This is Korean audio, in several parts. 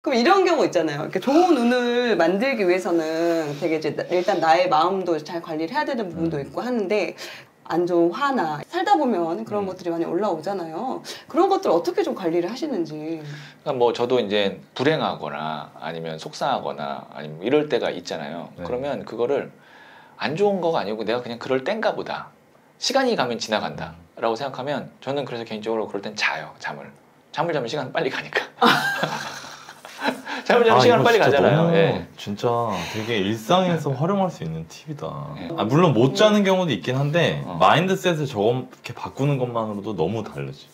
그럼 이런 경우 있잖아요. 이렇게 좋은 운을 만들기 위해서는 되게 이제 나- 일단 나의 마음도 잘 관리를 해야 되는 부분도 있고 하는데 안 좋은 화나 살다 보면 그런 음. 것들이 많이 올라오잖아요. 그런 것들 어떻게 좀 관리를 하시는지. 그러니까 뭐 저도 이제 불행하거나 아니면 속상하거나 아니면 이럴 때가 있잖아요. 네. 그러면 그거를 안 좋은 거가 아니고 내가 그냥 그럴 땐가 보다. 시간이 가면 지나간다. 라고 생각하면 저는 그래서 개인적으로 그럴 땐 자요. 잠을. 잠을 자면 시간 빨리 가니까. 잠을 자면 시간 빨리 가잖아요. 예. 진짜 되게 일상에서 활용할 수 있는 팁이다. 예. 아, 물론 못 자는 경우도 있긴 한데 어. mindset을 저렇게 바꾸는 것만으로도 너무 다르지.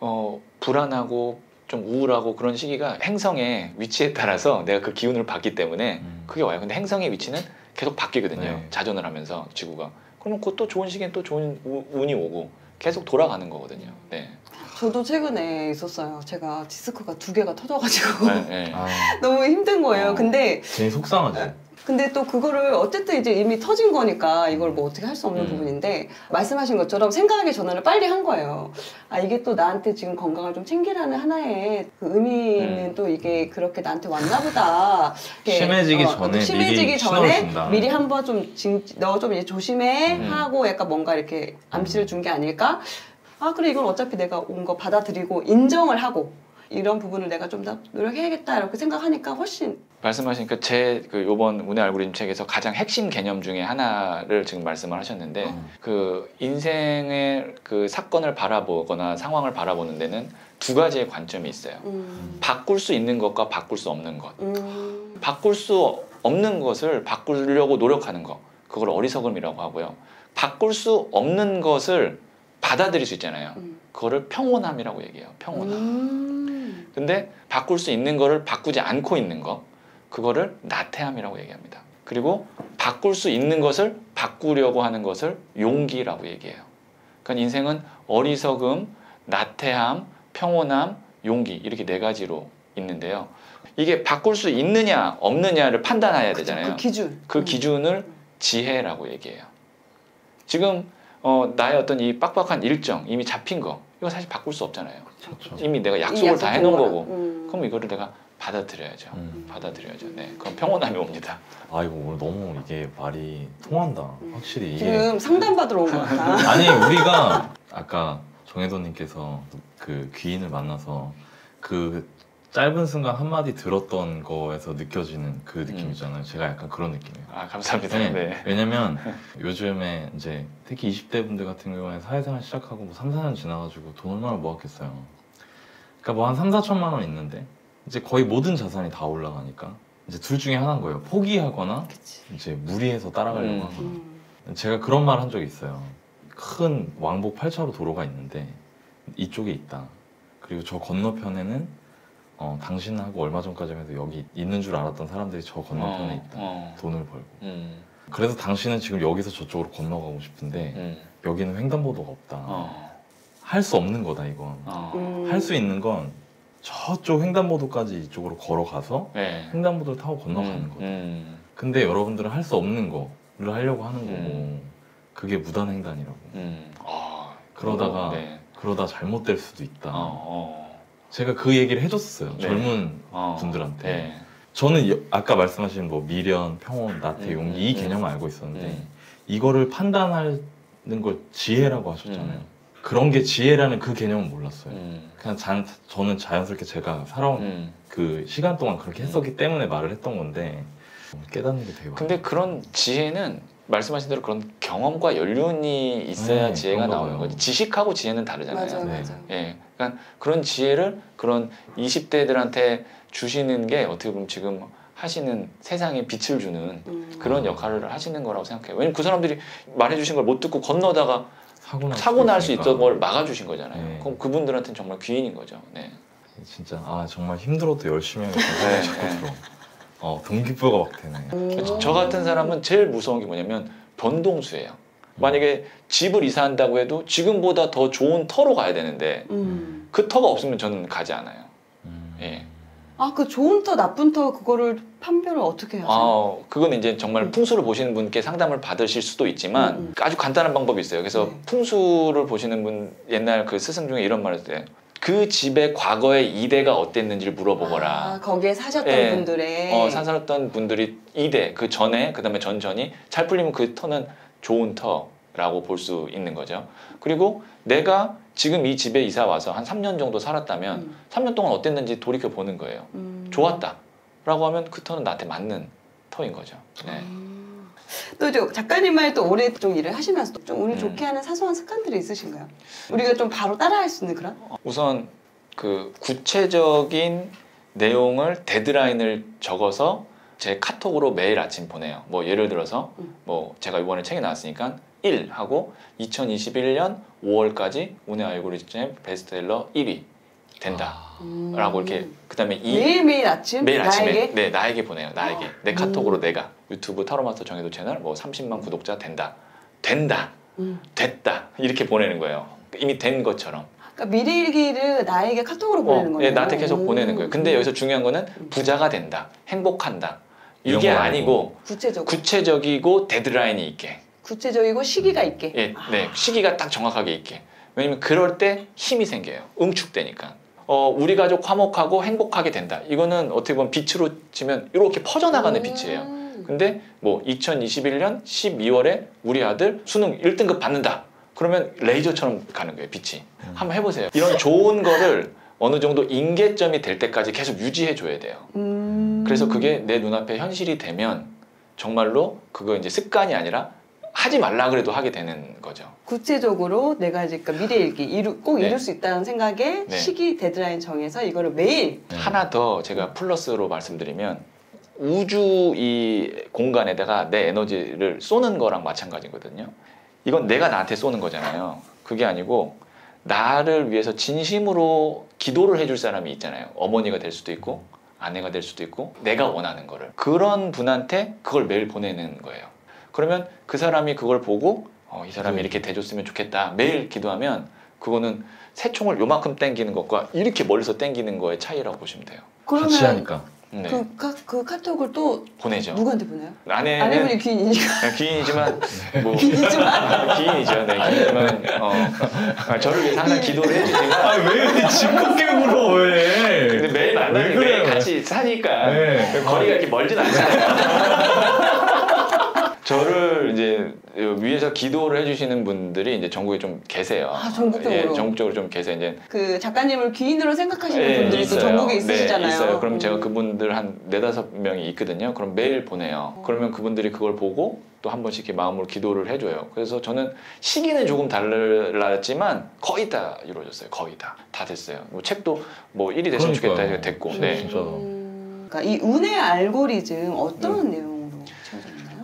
어, 불안하고 좀 우울하고 그런 시기가 행성의 위치에 따라서 내가 그 기운을 받기 때문에 음. 그게 와요. 근데 행성의 위치는 계속 바뀌거든요. 네. 자전을 하면서 지구가. 그러면 그것도 좋은 시기엔 또 좋은 우- 운이 오고 계속 돌아가는 거거든요. 네. 저도 최근에 있었어요. 제가 디스크가 두 개가 터져가지고 네, 네. 아, 너무 힘든 거예요. 어. 근데 괜히 속상하지. 근데 또 그거를 어쨌든 이제 이미 터진 거니까 이걸 뭐 어떻게 할 수 없는 음. 부분인데 말씀하신 것처럼 생각하기 전화를 빨리 한 거예요. 아 이게 또 나한테 지금 건강을 좀 챙기라는 하나의 그 의미 있는 음. 또 이게 그렇게 나한테 왔나 보다. 이렇게 심해지기 어, 전에 심해지기 미리 전에. 미리 한번 좀너 좀 이제 조심해 음. 하고 약간 뭔가 이렇게 암시를 준 게 아닐까? 아 그래 이건 어차피 내가 온 거 받아들이고 인정을 하고 이런 부분을 내가 좀 더 노력해야겠다 이렇게 생각하니까 훨씬 말씀하시니까 제그 요번 운의 알고리즘 책에서 가장 핵심 개념 중에 하나를 지금 말씀을 하셨는데 음. 그 인생의 그 사건을 바라보거나 상황을 바라보는 데는 두 가지의 관점이 있어요. 음, 바꿀 수 있는 것과 바꿀 수 없는 것. 음, 바꿀 수 없는 것을 바꾸려고 노력하는 것. 그걸 어리석음이라고 하고요. 바꿀 수 없는 것을 받아들일 수 있잖아요. 음. 그거를 평온함이라고 얘기해요. 평온함. 음. 근데 바꿀 수 있는 거를 바꾸지 않고 있는 거. 그거를 나태함이라고 얘기합니다. 그리고 바꿀 수 있는 것을 바꾸려고 하는 것을 용기라고 얘기해요. 그러니까 인생은 어리석음, 나태함, 평온함, 용기 이렇게 네 가지로 있는데요. 이게 바꿀 수 있느냐 없느냐를 판단해야 되잖아요. 그 기준. 그 음. 기준을 지혜라고 얘기해요. 지금 어, 나의 어떤 이 빡빡한 일정 이미 잡힌 거 이거 사실 바꿀 수 없잖아요. 그렇죠. 이미 내가 이 약속을 다 약속 해놓은. 거고 음. 그럼 이거를 내가 받아들여야죠. 음. 받아들여야죠. 네, 그럼 평온함이 옵니다. 아 이거 오늘 너무 이게 말이 통한다. 음. 확실히 이게 지금 상담 받으러 온것 같다. 아니 우리가 아까 정혜도님께서 그 귀인을 만나서 그 짧은 순간 한마디 들었던 거에서 느껴지는 그 느낌이잖아요. 제가 약간 그런 느낌이에요. 아 감사합니다. 네. 네. 왜냐면 요즘에 이제 특히 20대 분들 같은 경우에 사회생활 시작하고 뭐 3, 4년 지나가지고 돈 얼마나 모았겠어요. 그러니까 뭐 한 3, 4천만 원 있는데 이제 거의 모든 자산이 다 올라가니까 이제 둘 중에 하나인 거예요. 포기하거나 그치. 이제 무리해서 따라가려고 음. 하거나. 음. 제가 그런 말 한 적이 있어요. 큰 왕복 8차로 도로가 있는데 이쪽에 있다. 그리고 저 건너편에는 어, 당신하고 얼마 전까지 해도 여기 있는 줄 알았던 사람들이 저 건너편에 있다. 어, 돈을 벌고. 음, 그래서 당신은 지금 여기서 저쪽으로 건너가고 싶은데 음, 여기는 횡단보도가 없다. 어, 할수 없는 거다 이건. 어. 음. 할수 있는 건 저쪽 횡단보도까지 이쪽으로 걸어가서 네. 횡단보도를 타고 건너가는 음, 거. 음, 근데 여러분들은 할 수 없는 거를 하려고 하는 거고 음. 그게 무단 횡단이라고. 음. 아, 그러다가 네. 그러다 잘못될 수도 있다. 어, 어, 제가 그 얘기를 해줬었어요. 네. 젊은 어. 분들한테. 네. 저는 여- 아까 말씀하신 뭐 미련, 평온, 나태, 음, 용기 이 음, 개념을 알고 있었는데 음. 이거를 판단하는 걸 지혜라고 하셨잖아요. 음. 그런 게 지혜라는 그 개념은 몰랐어요. 음. 그냥 자, 저는 자연스럽게 제가 살아온 음. 그 시간 동안 그렇게 했었기 때문에 말을 했던 건데 깨닫는 게 되게 많아요. 근데 그런 지혜는 말씀하신 대로 그런 경험과 연륜이 있어야 네, 지혜가 나오는. 거지. 지식하고 지혜는 다르잖아요. 맞아요, 네. 맞아요. 예, 그러니까 그런 지혜를 그런 20대들한테 주시는 게 어떻게 보면 지금 하시는 세상에 빛을 주는 음. 그런 역할을 하시는 거라고 생각해요. 왜냐면 그 사람들이 말해주신 걸 못 듣고 건너다가 사고 날 수. 있던 걸 막아주신 거잖아요. 네. 그럼 그분들한테는 정말 귀인인 거죠. 네. 진짜 아 정말 힘들어도 열심히 하겠다 네, 네. 어 동기부여가 막 되네. 음. 저- 저 같은 사람은 제일 무서운 게 뭐냐면 변동수예요. 만약에 집을 이사한다고 해도 지금보다 더 좋은 터로 가야 되는데 음. 그 터가 없으면 저는 가지 않아요. 음. 예. 아, 그 좋은 터, 나쁜 터, 그거를 판별을 어떻게 하세요? 아, 그건 이제 정말 음. 풍수를 보시는 분께 상담을 받으실 수도 있지만 음, 음. 아주 간단한 방법이 있어요. 그래서 네. 풍수를 보시는 분 옛날 그 스승 중에 이런 말을 했어요. 그 집의 과거의 이대가 어땠는지를 물어보거라. 아, 거기에 사셨던 예. 분들의 어, 사살했던 분들이 이대 그 전에 그다음에 전전이 잘 풀리면 그 터는 좋은 터라고 볼 수 있는 거죠. 그리고 내가 지금 이 집에 이사 와서 한 3년 정도 살았다면 음. 3년 동안 어땠는지 돌이켜 보는 거예요. 음. 좋았다라고 하면 그 터는 나한테 맞는 터인 거죠. 네. 음. 또 이제 작가님만이 또 오래 좀 일을 하시면서 좀 운이 음. 좋게 하는 사소한 습관들이 있으신가요? 우리가 좀 바로 따라할 수 있는 그런? 우선 그 구체적인 내용을 데드라인을 적어서 제 카톡으로 매일 아침 보내요. 뭐 예를 들어서 음. 뭐 제가 이번에 책에 나왔으니까 1 하고 2021년 5월까지 운의 알고리즘 베스트셀러 1위 된다. 음. 라고 이렇게 그다음에 2 매일매일 아침 매일 아침에 나에게 네 나에게 보내요. 나에게 내 음. 카톡으로 내가 유튜브 타로마스터 정회도 채널 뭐 30만 구독자 된다. 된다. 음. 됐다. 이렇게 보내는 거예요. 이미 된 것처럼. 그러니까 미리 일기를 나에게 카톡으로 보내는 어, 거예요. 예, 나한테 계속 보내는 거예요. 근데 여기서 중요한 거는 음. 부자가 된다, 행복한다. 이런 이게 건 아니고 구체적으로 구체적이고 데드라인이 있게, 구체적이고 시기가 있게. 예, 네, 시기가 딱 정확하게 있게. 왜냐면 그럴 때 힘이 생겨요. 응축되니까. 어, 우리 가족 화목하고 행복하게 된다. 이거는 어떻게 보면 빛으로 치면 이렇게 퍼져나가는 음. 빛이에요. 근데 뭐 2021년 12월에 우리 아들 수능 1등급 받는다. 그러면 레이저처럼 가는 거예요, 빛이. 음. 한번 해보세요. 이런 좋은 거를 어느 정도 임계점이 될 때까지 계속 유지해 줘야 돼요. 음. 그래서 그게 내 눈앞에 현실이 되면 정말로 그거 이제 습관이 아니라 하지 말라 그래도 하게 되는 거죠. 구체적으로 내가 이제 그러니까 미래 일기 이루, 꼭 네. 이룰 수 있다는 생각에 네. 시기 데드라인 정해서 이거를 매일 네. 하나 더 제가 플러스로 말씀드리면 우주 이 공간에다가 내 에너지를 쏘는 거랑 마찬가지거든요. 이건 내가 나한테 쏘는 거잖아요. 그게 아니고 나를 위해서 진심으로 기도를 해줄 사람이 있잖아요. 어머니가 될 수도 있고 아내가 될 수도 있고 내가 원하는 거를 그런 분한테 그걸 매일 보내는 거예요. 그러면 그 사람이 그걸 보고 어, 이 사람이 음. 이렇게 돼줬으면 좋겠다 매일 기도하면 그거는 새총을 요만큼 땡기는 것과 이렇게 멀리서 땡기는 거의 차이라고 보시면 돼요. 그러면 같이 하니까 네, 그, 카, 그 카톡을 또 보내죠. 누구한테 보내요? 아내는 아내분이 귀인이니까 귀인이지만 뭐 귀인이지만 귀인이죠. 네, 귀인이지만 어, 아, 저를 위해서 항상 기도를 해주지만 아왜 짓궂게 물어 왜? 근데 매일 왜 그래요? 매일 같이 사니까 네. 거리가 이렇게 멀진 않잖아요. 저를 이제 위에서 기도를 해주시는 분들이 이제 전국에 좀 계세요. 아, 전국적으로? 예, 전국적으로 좀 계세요. 이제 그 작가님을 귀인으로 생각하시는 예, 분들이 또 있어요. 전국에 있으시잖아요. 네, 있어요. 그럼 제가 음. 그분들 한 네다섯 명이 있거든요. 그럼 매일 보내요. 어. 그러면 그분들이 그걸 보고 또 한 번씩 이렇게 마음으로 기도를 해줘요. 그래서 저는 시기는 조금 달랐지만 거의 다 이루어졌어요. 거의 다. 다 됐어요. 뭐 책도 뭐 1위 됐으면 좋겠다 그러니까요. 됐고. 진짜. 네. 진짜. 음, 그러니까 이 운의 알고리즘 어떤 채워져 있나요?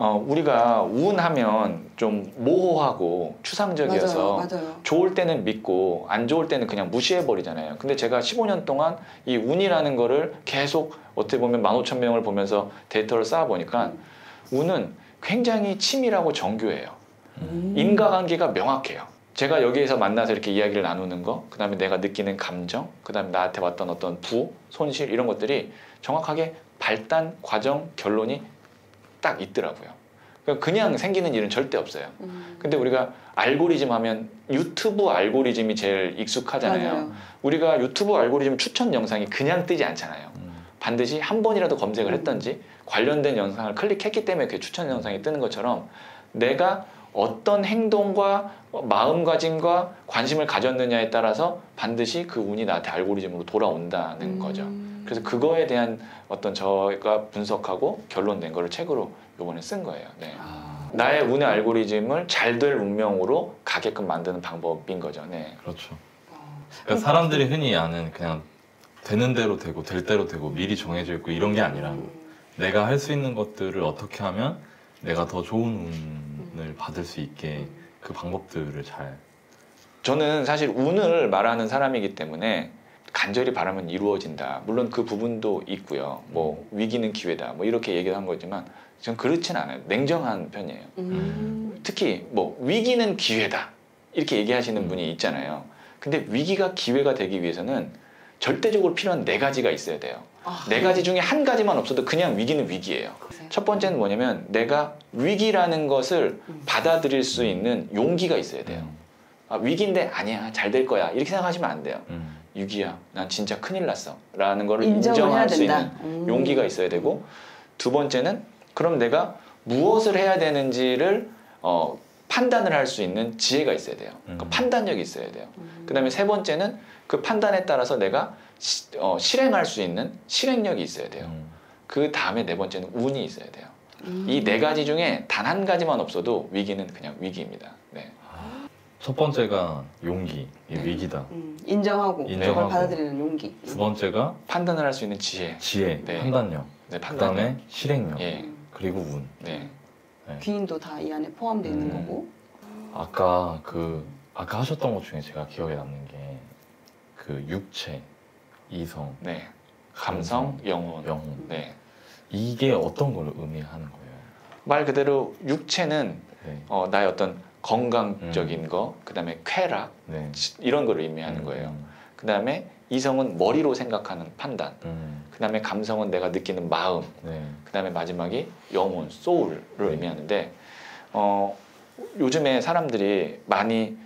어, 우리가 운하면 좀 모호하고 추상적이어서 맞아요, 맞아요. 좋을 때는 믿고 안 좋을 때는 그냥 무시해 버리잖아요. 근데 제가 15년 동안 이 운이라는 거를 계속 어떻게 보면 15,000명을 보면서 데이터를 쌓아 보니까 운은 굉장히 치밀하고 정교해요. 음. 인과관계가 명확해요. 제가 여기에서 만나서 이렇게 이야기를 나누는 거, 그 다음에 내가 느끼는 감정, 그 다음에 나한테 왔던 어떤 부, 손실 이런 것들이 정확하게 발단, 과정, 결론이 딱 있더라고요. 그러니까 그냥 생기는 일은 절대 없어요. 음. 근데 우리가 알고리즘 하면 유튜브 알고리즘이 제일 익숙하잖아요. 맞아요. 우리가 유튜브 알고리즘 추천 영상이 그냥 뜨지 않잖아요. 음. 반드시 한 번이라도 검색을 음. 했던지 관련된 영상을 클릭했기 때문에 그 추천 영상이 뜨는 것처럼 내가 어떤 행동과 마음가짐과 관심을 가졌느냐에 따라서 반드시 그 운이 나한테 알고리즘으로 돌아온다는 음. 거죠. 그래서 그거에 대한 어떤 저가 분석하고 결론 낸 거를 책으로 요번에 쓴 거예요. 네. 아. 나의 운의 알고리즘을 잘 될 운명으로 가게끔 만드는 방법인 거죠. 네. 그렇죠. 어. 그러니까 사람들이 흔히 아는 그냥 되는 대로 되고 될 대로 되고 미리 정해져 있고 이런 게 아니라 음. 내가 할 수 있는 것들을 어떻게 하면 내가 더 좋은 운 을 받을 수 있게 그 방법들을 잘 저는 사실 운을 말하는 사람이기 때문에 간절히 바라면 이루어진다. 물론 그 부분도 있고요. 뭐 위기는 기회다. 뭐 이렇게 얘기를 한 거지만 전 그렇진 않아요. 냉정한 편이에요. 음. 특히 뭐 위기는 기회다. 이렇게 얘기하시는 분이 있잖아요. 근데 위기가 기회가 되기 위해서는 절대적으로 필요한 네 가지가 있어야 돼요. 아, 네 가지 중에 한 가지만 없어도 그냥 위기는 위기예요. 그러세요? 첫 번째는 뭐냐면 내가 위기라는 것을 음. 받아들일 수 있는 용기가 있어야 돼요. 음. 아, 위기인데 아니야 잘 될 거야 이렇게 생각하시면 안 돼요. 음. 유기야, 난 진짜 큰일 났어 라는 거를 인정을 해야 인정할 수 된다. 있는 음. 용기가 있어야 되고 두 번째는 그럼 내가 무엇을 해야 되는지를 어, 판단을 할 수 있는 지혜가 있어야 돼요. 그러니까 음. 판단력이 있어야 돼요. 음. 그다음에 세 번째는 그 판단에 따라서 내가 시- 어, 실행할 수 있는 실행력이 있어야 돼요. 음. 그 다음에 네 번째는 운이 있어야 돼요. 음. 이네 가지 중에 단 한 가지만 없어도 위기는 그냥 위기입니다. 네. 첫 번째가 용기, 이 네. 위기다. 음, 인정하고, 인정하고. 그걸 받아들이는 용기. 두 번째가 판단을 할 수 있는 지혜, 지혜, 네. 판단력. 네, 판단. 그다음에 실행력, 예, 음. 그리고 운. 네. 귀인도 다 이 안에 포함되어 있는 음. 거고. 아까 그 아까 하셨던 것 중에 제가 기억에 남는 게 그 육체, 이성, 네. 감성, 영혼. 영혼. 네. 이게 어떤 걸 의미하는 거예요? 말 그대로 육체는 네. 어, 나의 어떤 건강적인 거, 그다음에 쾌락 네. 이런 걸 의미하는 거예요. 그다음에 이성은 머리로 생각하는 판단. 음. 그다음에 감성은 내가 느끼는 마음. 네. 그다음에 마지막이 영혼, 소울을 의미하는데 어, 요즘에 사람들이 많이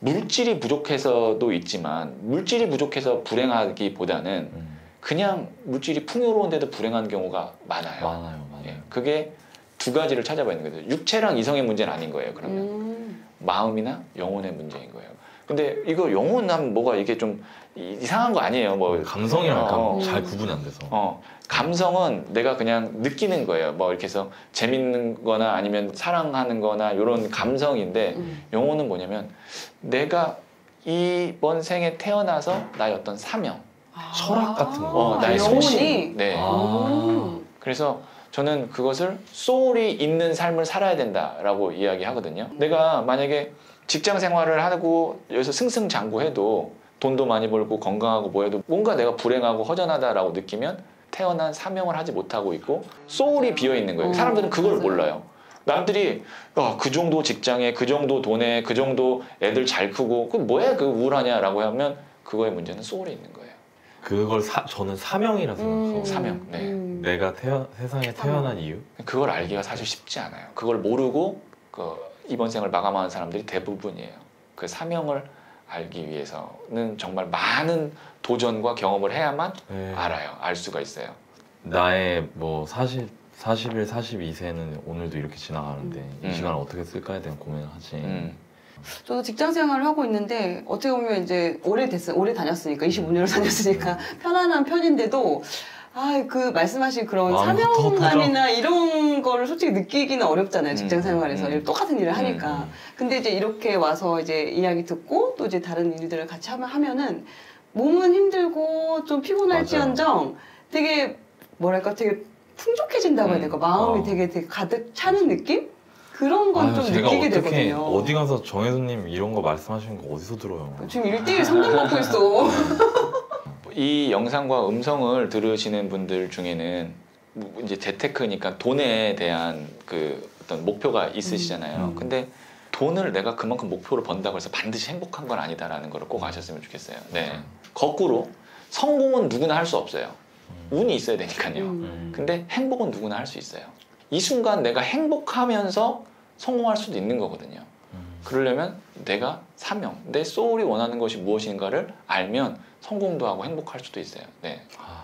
물질이 부족해서도 있지만 물질이 부족해서 불행하기보다는 음. 그냥 물질이 풍요로운데도 불행한 경우가 많아요. 많아요, 많아요. 예, 그게 두 가지를 찾아봐야 되는 거죠. 육체랑 이성의 문제는 아닌 거예요. 그러면 음. 마음이나 영혼의 문제인 거예요. 근데 이거 영혼 하면 뭐가 이게 좀 이- 이상한 거 아니에요. 뭐 감성이랑 어, 감- 잘 음. 구분이 안 돼서. 어, 감성은 내가 그냥 느끼는 거예요. 뭐 이렇게 해서 재밌는 거나 아니면 사랑하는 거나 이런 감성인데 음. 영혼은 뭐냐면 내가 이번 생에 태어나서 나의 어떤 사명, 철학 같은 거. 어, 아, 나의 영혼이? 소신. 네. 아. 음. 그래서 저는 그것을 소울이 있는 삶을 살아야 된다라고 이야기하거든요. 내가 만약에 직장 생활을 하고 여기서 승승장구해도 돈도 많이 벌고 건강하고 뭐해도 뭔가 내가 불행하고 허전하다라고 느끼면 태어난 사명을 하지 못하고 있고 소울이 비어 있는 거예요. 어, 사람들은 그걸. 몰라요. 남들이 야, 그 정도 직장에 그 정도 돈에 그 정도 애들 잘 크고 그 뭐야 그 우울하냐라고 하면 그거의 문제는 소울에 있는 거예요. 그걸 사, 저는 사명이라 생각하고 음. 사명, 네. 음. 내가 태어, 세상에 태어난 이유 그걸 알기가 사실 쉽지 않아요. 그걸 모르고 그 이번 생을 마감하는 사람들이 대부분이에요. 그 사명을 알기 위해서는 정말 많은 도전과 경험을 해야만 네. 알아요. 알 수가 있어요. 나의 뭐 40, 41, 42세는 오늘도 이렇게 지나가는데 음. 이 시간을 어떻게 쓸까에 대한 고민을 하지 음. 저도 직장 생활을 하고 있는데 어떻게 보면 이제 오래 됐어요. 오래 다녔으니까 25년을 다녔으니까 편안한 편인데도 아 그 말씀하신 그런 사명감이나 이런 거를 솔직히 느끼기는 어렵잖아요. 직장 음, 생활에서 음. 똑같은 일을 하니까. 음. 근데 이제 이렇게 와서 이제 이야기 듣고 또 이제 다른 일들을 같이 하면 하면은 몸은 힘들고 좀 피곤할지언정 되게 뭐랄까 되게 풍족해진다고 해야 음. 될까 마음이 어. 되게 되게 가득 차는 느낌 그런 건 좀 느끼게 되거든요. 어디 가서 정혜수님 이런 거 말씀하시는 거 어디서 들어요? 지금 1대1 상담 받고 있어. 이 영상과 음성을 들으시는 분들 중에는 뭐 이제 재테크니까 돈에 대한 그 어떤 목표가 있으시잖아요. 음. 근데 돈을 내가 그만큼 목표를 번다고 해서 반드시 행복한 건 아니다라는 걸 꼭 아셨으면 좋겠어요. 네. 음. 거꾸로 성공은 누구나 할 수 없어요. 운이 있어야 되니까요. 음. 근데 행복은 누구나 할 수 있어요. 이 순간 내가 행복하면서 성공할 수도 있는 거거든요. 음. 그러려면 내가 사명, 내 소울이 원하는 것이 무엇인가를 알면 성공도 하고 행복할 수도 있어요. 네. 아,